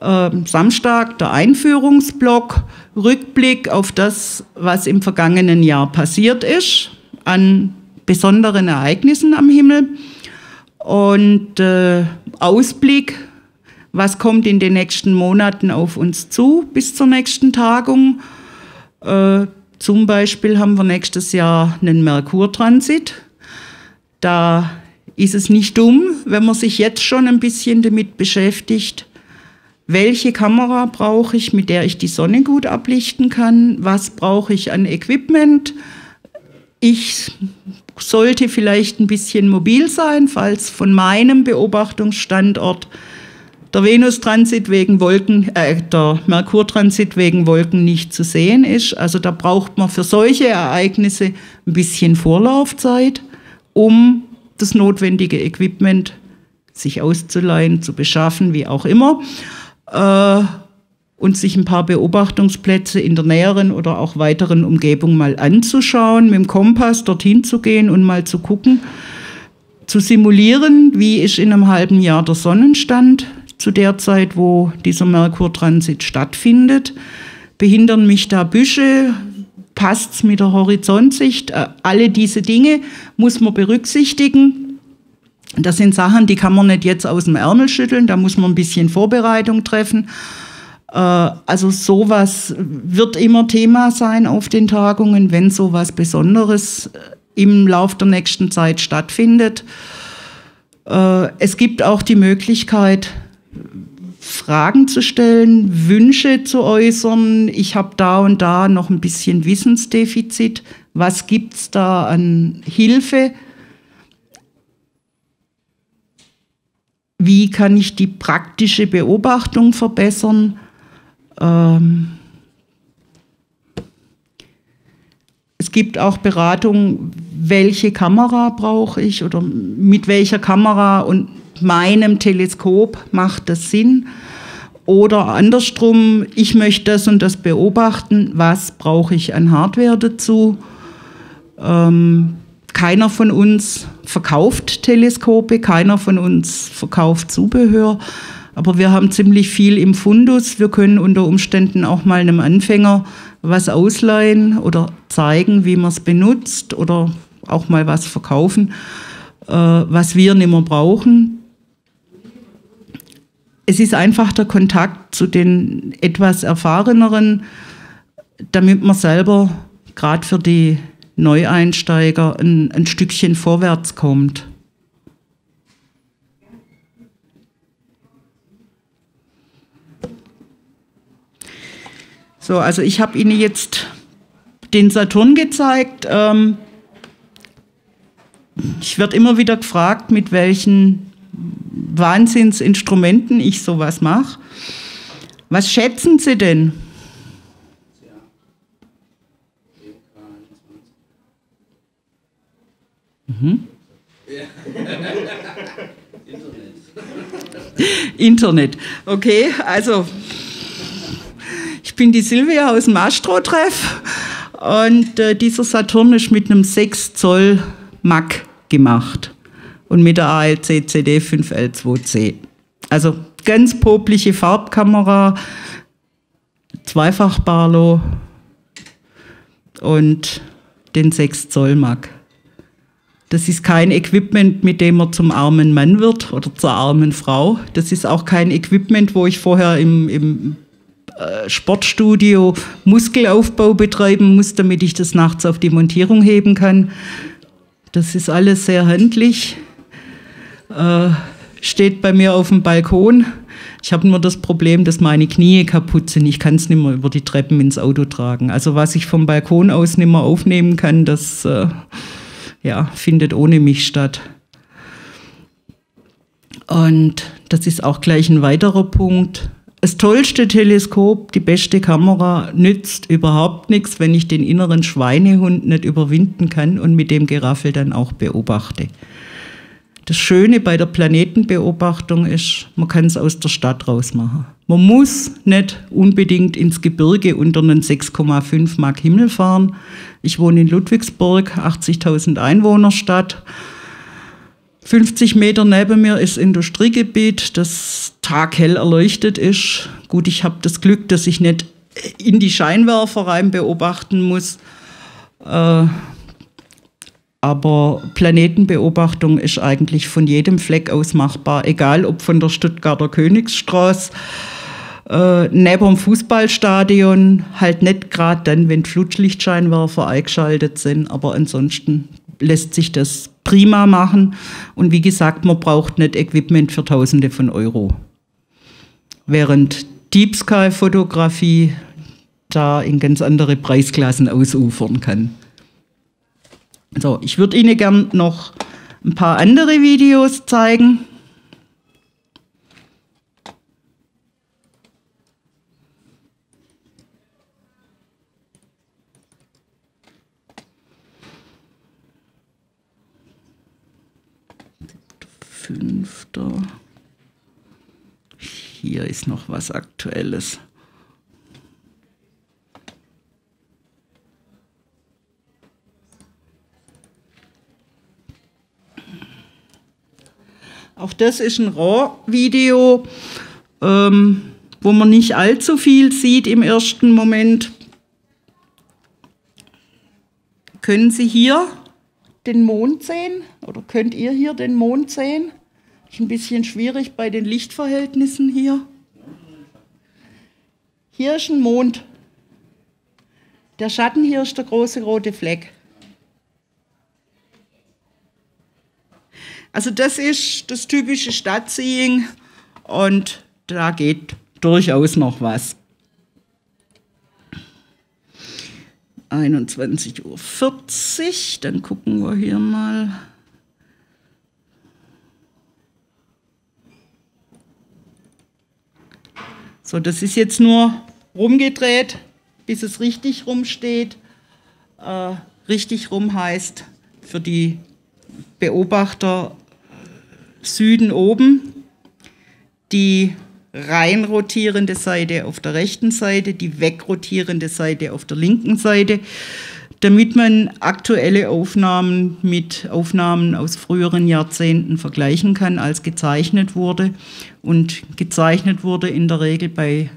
S1: Ähm, Samstag der Einführungsblock, Rückblick auf das, was im vergangenen Jahr passiert ist, an besonderen Ereignissen am Himmel. Und äh, Ausblick, was kommt in den nächsten Monaten auf uns zu bis zur nächsten Tagung äh, zum Beispiel haben wir nächstes Jahr einen Merkurtransit. Da ist es nicht dumm, wenn man sich jetzt schon ein bisschen damit beschäftigt, welche Kamera brauche ich, mit der ich die Sonne gut ablichten kann, was brauche ich an Equipment. Ich sollte vielleicht ein bisschen mobil sein, falls von meinem Beobachtungsstandort der Venustransit wegen Wolken, äh, der Merkurtransit wegen Wolken nicht zu sehen ist. Also da braucht man für solche Ereignisse ein bisschen Vorlaufzeit, um das notwendige Equipment sich auszuleihen, zu beschaffen, wie auch immer. Äh, und sich ein paar Beobachtungsplätze in der näheren oder auch weiteren Umgebung mal anzuschauen, mit dem Kompass dorthin zu gehen und mal zu gucken, zu simulieren, wie ist in einem halben Jahr der Sonnenstand zu der Zeit, wo dieser Merkurtransit stattfindet. Behindern mich da Büsche? Passt es mit der Horizontsicht? Äh, alle diese Dinge muss man berücksichtigen. Das sind Sachen, die kann man nicht jetzt aus dem Ärmel schütteln, da muss man ein bisschen Vorbereitung treffen. Äh, also sowas wird immer Thema sein auf den Tagungen, wenn sowas Besonderes äh, im Lauf der nächsten Zeit stattfindet. Es gibt auch die Möglichkeit, Fragen zu stellen, Wünsche zu äußern. Ich habe da und da noch ein bisschen Wissensdefizit. Was gibt es da an Hilfe? Wie kann ich die praktische Beobachtung verbessern? Ähm, es gibt auch Beratung, welche Kamera brauche ich oder mit welcher Kamera und meinem Teleskop macht das Sinn. Oder andersrum, ich möchte das und das beobachten, was brauche ich an Hardware dazu? Ähm, keiner von uns verkauft Teleskope, keiner von uns verkauft Zubehör. Aber wir haben ziemlich viel im Fundus. Wir können unter Umständen auch mal einem Anfänger was ausleihen oder zeigen, wie man es benutzt oder auch mal was verkaufen, äh, was wir nicht mehr brauchen. Es ist einfach der Kontakt zu den etwas erfahreneren, damit man selber gerade für die Neueinsteiger ein, ein Stückchen vorwärts kommt. So, also ich habe Ihnen jetzt den Saturn gezeigt. Ähm, ich werde immer wieder gefragt, mit welchen Wahnsinnsinstrumenten ich sowas mache. Was schätzen Sie denn? Mhm. Internet. Okay, also bin die Silvia aus dem Astro-Treff und äh, dieser Saturn ist mit einem 6 Zoll Mac gemacht und mit der ALC CD 5L2C. Also ganz popliche Farbkamera, Zweifach Barlow und den 6 Zoll Mac. Das ist kein Equipment, mit dem man zum armen Mann wird oder zur armen Frau. Das ist auch kein Equipment, wo ich vorher im, im äh, Sportstudio Muskelaufbau betreiben muss, damit ich das nachts auf die Montierung heben kann. Das ist alles sehr handlich. Äh, steht bei mir auf dem Balkon. Ich habe nur das Problem, dass meine Knie kaputt sind. Ich kann es nicht mehr über die Treppen ins Auto tragen. Also was ich vom Balkon aus nicht mehr aufnehmen kann, das äh, ja, findet ohne mich statt. Und das ist auch gleich ein weiterer Punkt das tollste Teleskop, die beste Kamera nützt überhaupt nichts, wenn ich den inneren Schweinehund nicht überwinden kann und mit dem Geraffel dann auch beobachte. Das Schöne bei der Planetenbeobachtung ist, man kann es aus der Stadt rausmachen. Man muss nicht unbedingt ins Gebirge unter einen 6,5 Mark Himmel fahren. Ich wohne in Ludwigsburg, 80.000 Einwohnerstadt. 50 Meter neben mir ist Industriegebiet, das taghell erleuchtet ist. Gut, ich habe das Glück, dass ich nicht in die Scheinwerfer rein beobachten muss. Äh, aber Planetenbeobachtung ist eigentlich von jedem Fleck aus machbar, egal ob von der Stuttgarter Königsstraße, äh, neben dem Fußballstadion, halt nicht gerade dann, wenn Flutschlichtscheinwerfer eingeschaltet sind, aber ansonsten lässt sich das prima machen. Und wie gesagt, man braucht nicht Equipment für Tausende von Euro. Während Deep Sky Fotografie da in ganz andere Preisklassen ausufern kann. So, ich würde Ihnen gern noch ein paar andere Videos zeigen. Fünfter. Hier ist noch was Aktuelles. Auch das ist ein RAW-Video, ähm, wo man nicht allzu viel sieht im ersten Moment. Können Sie hier den Mond sehen? Oder könnt ihr hier den Mond sehen? Ist ein bisschen schwierig bei den Lichtverhältnissen hier. Hier ist ein Mond. Der Schatten hier ist der große rote Fleck. Also das ist das typische Stadtseeing und da geht durchaus noch was. 21.40 Uhr, dann gucken wir hier mal. So, das ist jetzt nur rumgedreht, bis es richtig rumsteht. Äh, richtig rum heißt für die Beobachter Süden oben, die rein rotierende Seite auf der rechten Seite, die wegrotierende Seite auf der linken Seite, damit man aktuelle Aufnahmen mit Aufnahmen aus früheren Jahrzehnten vergleichen kann, als gezeichnet wurde. Und gezeichnet wurde in der Regel bei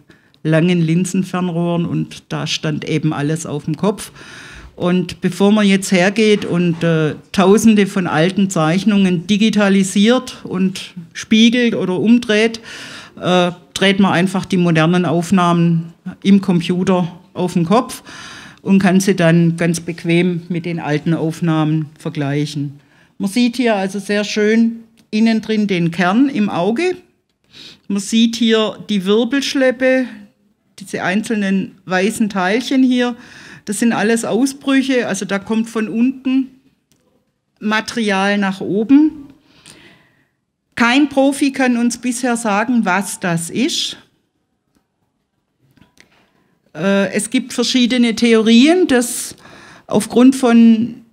S1: langen Linsenfernrohren und da stand eben alles auf dem Kopf. Und bevor man jetzt hergeht und äh, tausende von alten Zeichnungen digitalisiert und spiegelt oder umdreht, äh, dreht man einfach die modernen Aufnahmen im Computer auf den Kopf und kann sie dann ganz bequem mit den alten Aufnahmen vergleichen. Man sieht hier also sehr schön innen drin den Kern im Auge. Man sieht hier die Wirbelschleppe, diese einzelnen weißen Teilchen hier. Das sind alles Ausbrüche, also da kommt von unten Material nach oben. Kein Profi kann uns bisher sagen, was das ist. Äh, es gibt verschiedene Theorien, dass aufgrund von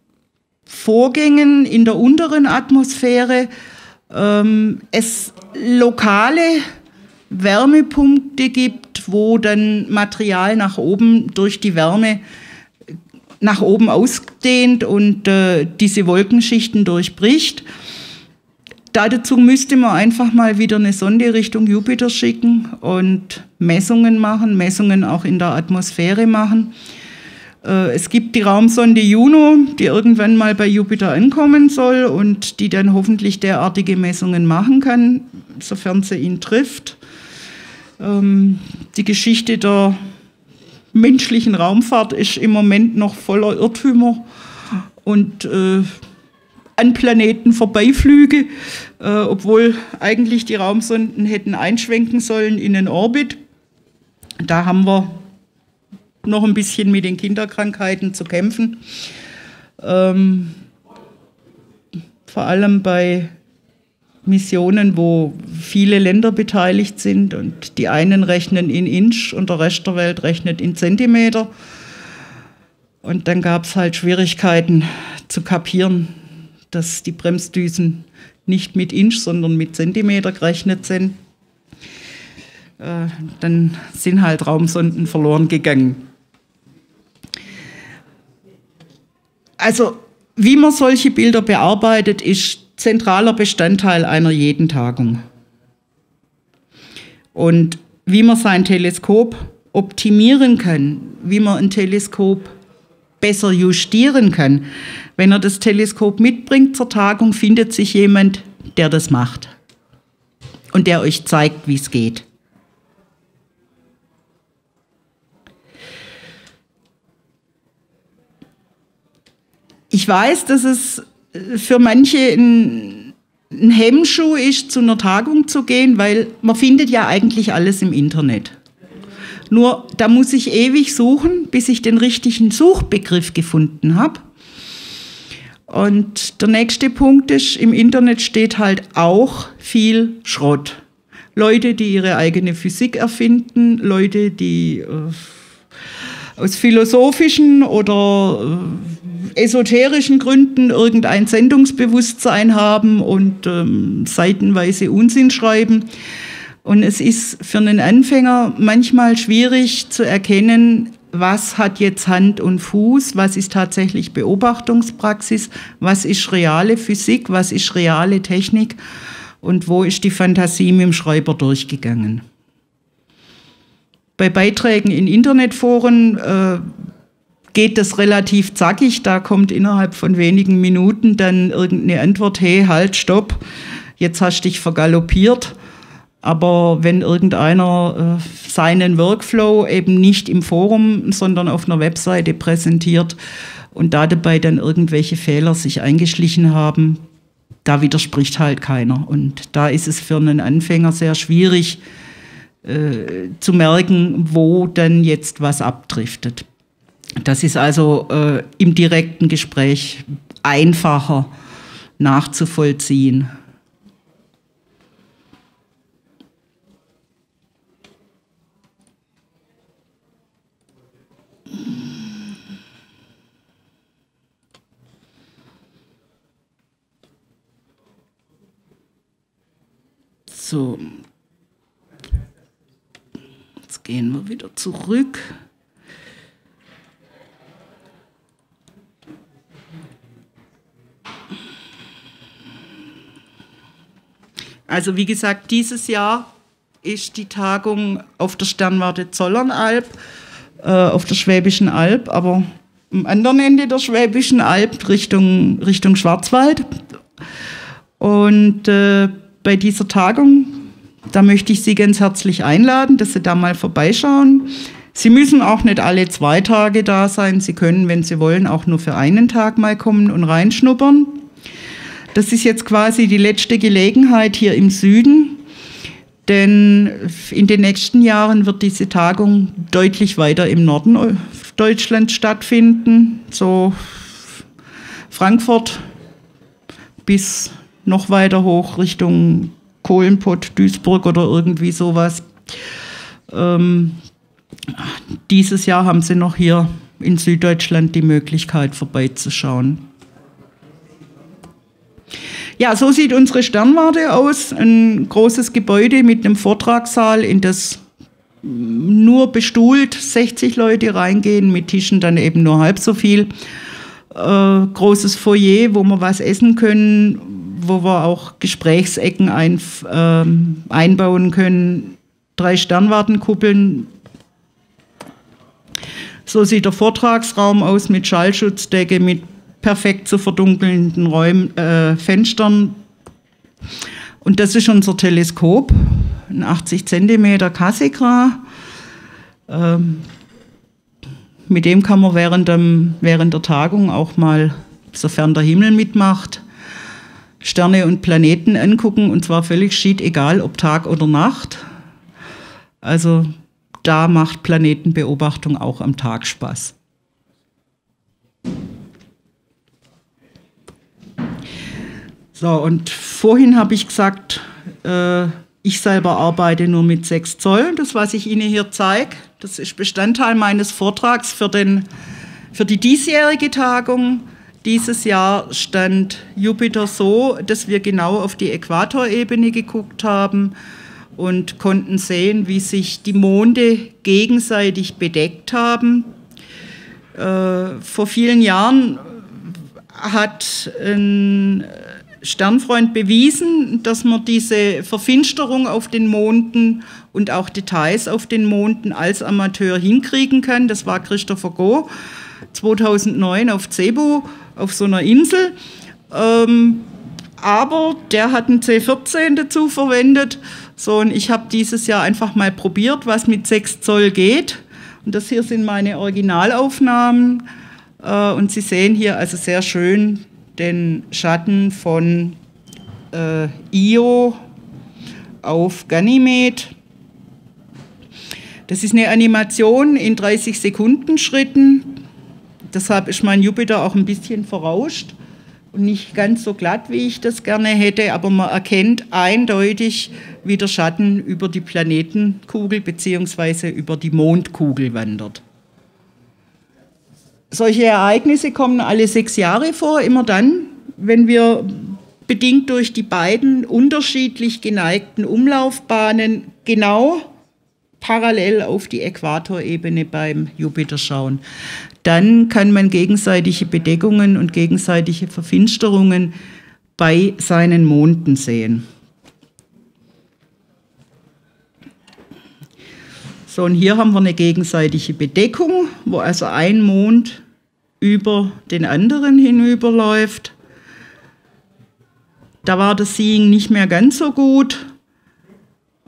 S1: Vorgängen in der unteren Atmosphäre ähm, es lokale Wärmepunkte wo dann Material nach oben durch die Wärme nach oben ausdehnt und äh, diese Wolkenschichten durchbricht. Dazu müsste man einfach mal wieder eine Sonde Richtung Jupiter schicken und Messungen machen, Messungen auch in der Atmosphäre machen. Äh, es gibt die Raumsonde Juno, die irgendwann mal bei Jupiter ankommen soll und die dann hoffentlich derartige Messungen machen kann, sofern sie ihn trifft. Ähm, die Geschichte der menschlichen Raumfahrt ist im Moment noch voller Irrtümer und äh, an Planeten Vorbeiflüge, äh, obwohl eigentlich die Raumsonden hätten einschwenken sollen in den Orbit. Da haben wir noch ein bisschen mit den Kinderkrankheiten zu kämpfen. Ähm, vor allem bei Missionen, wo viele Länder beteiligt sind und die einen rechnen in Inch und der Rest der Welt rechnet in Zentimeter. Und dann gab es halt Schwierigkeiten zu kapieren, dass die Bremsdüsen nicht mit Inch, sondern mit Zentimeter gerechnet sind. Äh, dann sind halt Raumsonden verloren gegangen. Also, wie man solche Bilder bearbeitet, ist zentraler Bestandteil einer jeden Tagung. Und wie man sein Teleskop optimieren kann, wie man ein Teleskop besser justieren kann. Wenn er das Teleskop mitbringt zur Tagung, findet sich jemand, der das macht und der euch zeigt, wie es geht. Ich weiß, dass es für manche ein, ein Hemmschuh ist, zu einer Tagung zu gehen, weil man findet ja eigentlich alles im Internet. Nur da muss ich ewig suchen, bis ich den richtigen Suchbegriff gefunden habe. Und der nächste Punkt ist, im Internet steht halt auch viel Schrott. Leute, die ihre eigene Physik erfinden, Leute, die äh, aus philosophischen oder esoterischen Gründen irgendein Sendungsbewusstsein haben und ähm, seitenweise Unsinn schreiben. Und es ist für einen Anfänger manchmal schwierig zu erkennen, was hat jetzt Hand und Fuß, was ist tatsächlich Beobachtungspraxis, was ist reale Physik, was ist reale Technik und wo ist die Fantasie mit dem Schreiber durchgegangen. Bei Beiträgen in Internetforen äh, geht das relativ zackig, da kommt innerhalb von wenigen Minuten dann irgendeine Antwort, hey, halt, stopp, jetzt hast dich vergaloppiert. Aber wenn irgendeiner äh, seinen Workflow eben nicht im Forum, sondern auf einer Webseite präsentiert und da dabei dann irgendwelche Fehler sich eingeschlichen haben, da widerspricht halt keiner. Und da ist es für einen Anfänger sehr schwierig äh, zu merken, wo dann jetzt was abdriftet. Das ist also äh, im direkten Gespräch einfacher nachzuvollziehen. So, jetzt gehen wir wieder zurück. Also wie gesagt, dieses Jahr ist die Tagung auf der Sternwarte Zollernalb, äh, auf der Schwäbischen Alb, aber am anderen Ende der Schwäbischen Alb Richtung, Richtung Schwarzwald. Und äh, bei dieser Tagung. Da möchte ich Sie ganz herzlich einladen, dass Sie da mal vorbeischauen. Sie müssen auch nicht alle zwei Tage da sein. Sie können, wenn Sie wollen, auch nur für einen Tag mal kommen und reinschnuppern. Das ist jetzt quasi die letzte Gelegenheit hier im Süden, denn in den nächsten Jahren wird diese Tagung deutlich weiter im Norden Deutschlands stattfinden, so Frankfurt bis noch weiter hoch Richtung Kohlenpott, Duisburg oder irgendwie sowas. Ähm, dieses Jahr haben sie noch hier in Süddeutschland die Möglichkeit vorbeizuschauen. Ja, so sieht unsere Sternwarte aus. Ein großes Gebäude mit einem Vortragssaal, in das nur bestuhlt 60 Leute reingehen, mit Tischen dann eben nur halb so viel. Äh, großes Foyer, wo wir was essen können, wo wir auch Gesprächsecken ein, äh, einbauen können. Drei Sternwartenkuppeln. So sieht der Vortragsraum aus mit Schallschutzdecke, mit perfekt zu verdunkelnden Räumen, äh, Fenstern. Und das ist unser Teleskop, ein 80 cm Cassegra. Ähm, mit dem kann man während, dem, während der Tagung auch mal, sofern der Himmel mitmacht, Sterne und Planeten angucken und zwar völlig schied egal, ob Tag oder Nacht. Also da macht Planetenbeobachtung auch am Tag Spaß. So, und vorhin habe ich gesagt, äh, ich selber arbeite nur mit 6 Zoll. Das, was ich Ihnen hier zeige, das ist Bestandteil meines Vortrags für, den, für die diesjährige Tagung. Dieses Jahr stand Jupiter so, dass wir genau auf die Äquatorebene geguckt haben und konnten sehen, wie sich die Monde gegenseitig bedeckt haben. Äh, vor vielen Jahren hat ein Sternfreund bewiesen, dass man diese Verfinsterung auf den Monden und auch Details auf den Monden als Amateur hinkriegen kann. Das war Christopher Go 2009 auf Cebu auf so einer Insel. Ähm, aber der hat einen C14 dazu verwendet. So, und ich habe dieses Jahr einfach mal probiert, was mit 6 Zoll geht. Und das hier sind meine Originalaufnahmen. Äh, und Sie sehen hier also sehr schön den Schatten von äh, Io auf Ganymed. Das ist eine Animation in 30 Sekunden Schritten. Deshalb ist mein Jupiter auch ein bisschen verrauscht und nicht ganz so glatt, wie ich das gerne hätte, aber man erkennt eindeutig, wie der Schatten über die Planetenkugel bzw. über die Mondkugel wandert. Solche Ereignisse kommen alle sechs Jahre vor, immer dann, wenn wir bedingt durch die beiden unterschiedlich geneigten Umlaufbahnen genau parallel auf die Äquatorebene beim Jupiter schauen. Dann kann man gegenseitige Bedeckungen und gegenseitige Verfinsterungen bei seinen Monden sehen. So, und hier haben wir eine gegenseitige Bedeckung, wo also ein Mond über den anderen hinüberläuft. Da war das Seeing nicht mehr ganz so gut,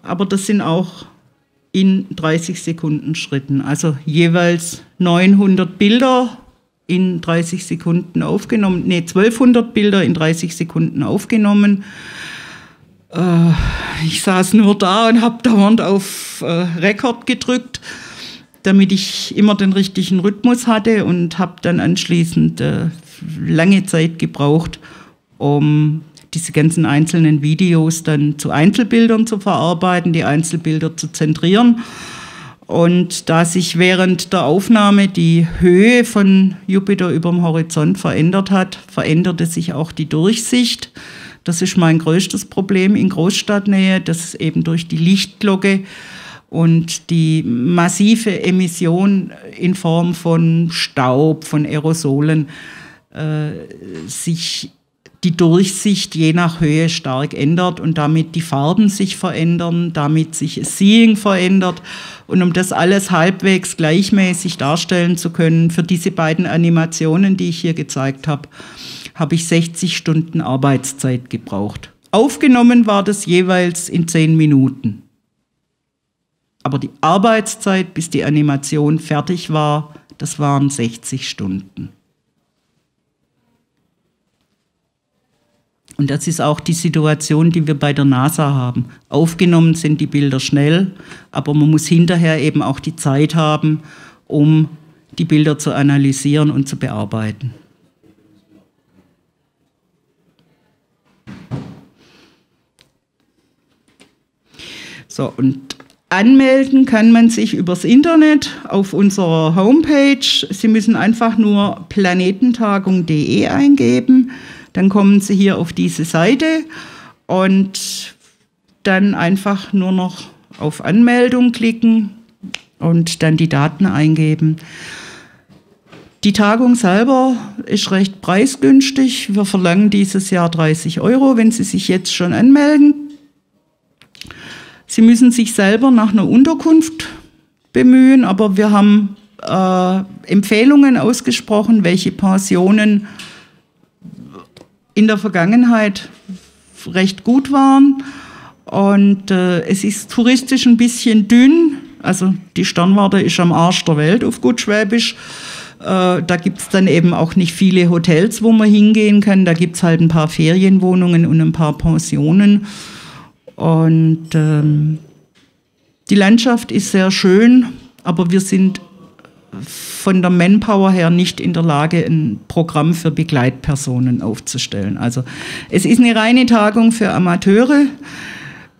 S1: aber das sind auch in 30 Sekunden Schritten, also jeweils 900 Bilder in 30 Sekunden aufgenommen, nee, 1200 Bilder in 30 Sekunden aufgenommen. Äh, ich saß nur da und habe dauernd auf äh, Rekord gedrückt, damit ich immer den richtigen Rhythmus hatte und habe dann anschließend äh, lange Zeit gebraucht, um diese ganzen einzelnen Videos dann zu Einzelbildern zu verarbeiten, die Einzelbilder zu zentrieren. Und da sich während der Aufnahme die Höhe von Jupiter über dem Horizont verändert hat, veränderte sich auch die Durchsicht. Das ist mein größtes Problem in Großstadtnähe, dass eben durch die Lichtglocke und die massive Emission in Form von Staub, von Aerosolen äh, sich die Durchsicht je nach Höhe stark ändert und damit die Farben sich verändern, damit sich das Seeing verändert. Und um das alles halbwegs gleichmäßig darstellen zu können, für diese beiden Animationen, die ich hier gezeigt habe, habe ich 60 Stunden Arbeitszeit gebraucht. Aufgenommen war das jeweils in 10 Minuten. Aber die Arbeitszeit, bis die Animation fertig war, das waren 60 Stunden. Und das ist auch die Situation, die wir bei der NASA haben. Aufgenommen sind die Bilder schnell, aber man muss hinterher eben auch die Zeit haben, um die Bilder zu analysieren und zu bearbeiten. So, und anmelden kann man sich übers Internet auf unserer Homepage. Sie müssen einfach nur planetentagung.de eingeben. Dann kommen Sie hier auf diese Seite und dann einfach nur noch auf Anmeldung klicken und dann die Daten eingeben. Die Tagung selber ist recht preisgünstig. Wir verlangen dieses Jahr 30 Euro, wenn Sie sich jetzt schon anmelden. Sie müssen sich selber nach einer Unterkunft bemühen, aber wir haben äh, Empfehlungen ausgesprochen, welche Pensionen in der Vergangenheit recht gut waren. Und äh, es ist touristisch ein bisschen dünn. Also die Sternwarte ist am Arsch der Welt auf gut Schwäbisch. Äh, da gibt es dann eben auch nicht viele Hotels, wo man hingehen kann. Da gibt es halt ein paar Ferienwohnungen und ein paar Pensionen. Und ähm, die Landschaft ist sehr schön, aber wir sind von der Manpower her nicht in der Lage, ein Programm für Begleitpersonen aufzustellen. Also es ist eine reine Tagung für Amateure,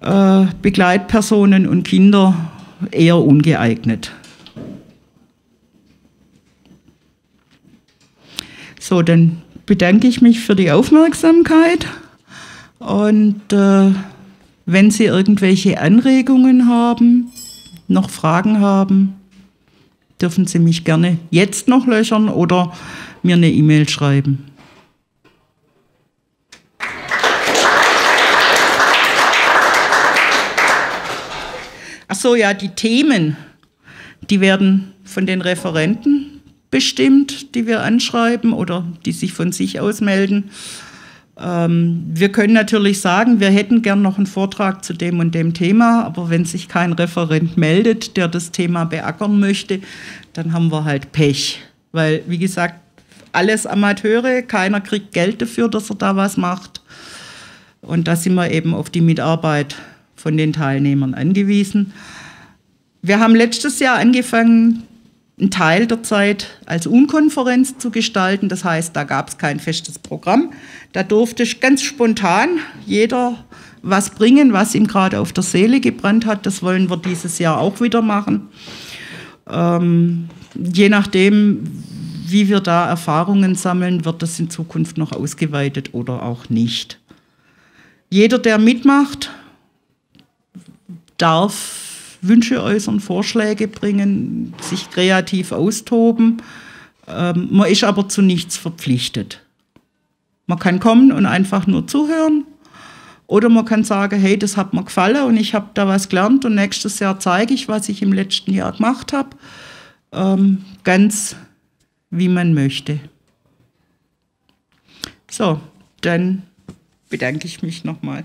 S1: äh, Begleitpersonen und Kinder eher ungeeignet. So, dann bedanke ich mich für die Aufmerksamkeit und äh, wenn Sie irgendwelche Anregungen haben, noch Fragen haben, dürfen Sie mich gerne jetzt noch löchern oder mir eine E-Mail schreiben. Ach so, ja, die Themen, die werden von den Referenten bestimmt, die wir anschreiben oder die sich von sich aus melden. Ähm, wir können natürlich sagen, wir hätten gern noch einen Vortrag zu dem und dem Thema, aber wenn sich kein Referent meldet, der das Thema beackern möchte, dann haben wir halt Pech. Weil, wie gesagt, alles Amateure, keiner kriegt Geld dafür, dass er da was macht. Und da sind wir eben auf die Mitarbeit von den Teilnehmern angewiesen. Wir haben letztes Jahr angefangen, einen Teil der Zeit als Unkonferenz zu gestalten. Das heißt, da gab es kein festes Programm. Da durfte ganz spontan jeder was bringen, was ihm gerade auf der Seele gebrannt hat. Das wollen wir dieses Jahr auch wieder machen. Ähm, je nachdem, wie wir da Erfahrungen sammeln, wird das in Zukunft noch ausgeweitet oder auch nicht. Jeder, der mitmacht, darf Wünsche äußern, Vorschläge bringen, sich kreativ austoben. Ähm, man ist aber zu nichts verpflichtet. Man kann kommen und einfach nur zuhören. Oder man kann sagen, hey, das hat mir gefallen und ich habe da was gelernt und nächstes Jahr zeige ich, was ich im letzten Jahr gemacht habe. Ähm, ganz wie man möchte. So, dann bedanke ich mich nochmal.